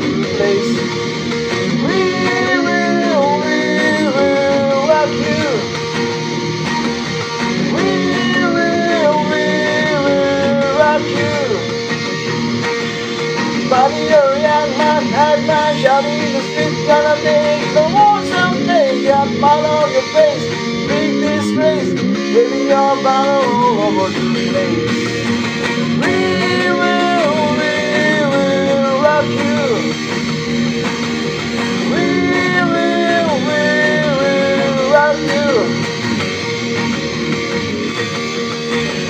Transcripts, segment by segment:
Your place. We will, we will rock you. We will, we will rock you. A young man, had man shouting in gonna the war someday. Your face, big disgrace, waving your banner all over the place.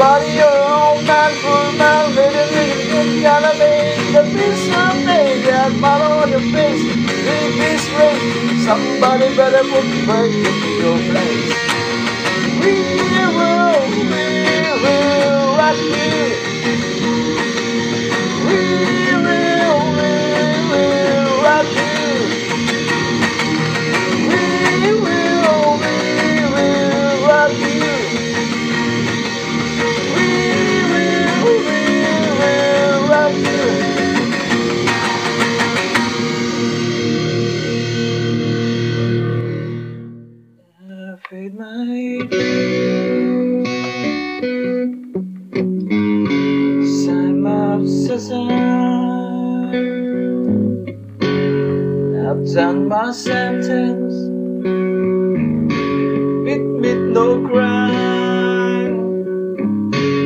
Body own man, full man, living, living, living, gonna make the peace someday. Got mud on your face, big disgrace. Somebody better put back into your place. We will, we will rock you. I've my sentence. Admit no crime.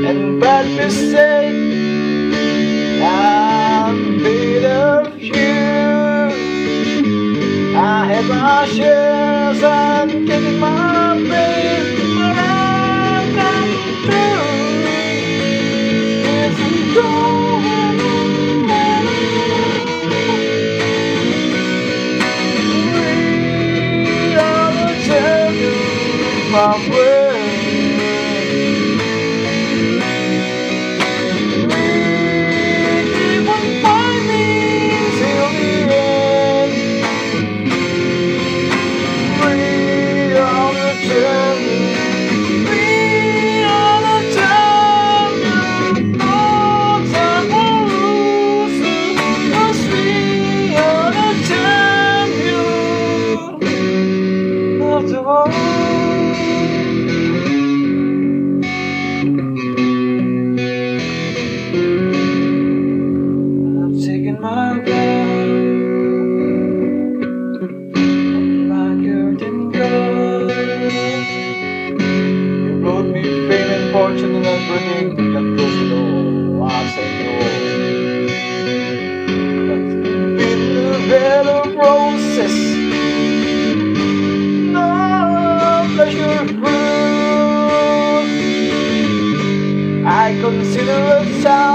And bad mistake. I'm bitter few I had my shares my friend pleasure the sad.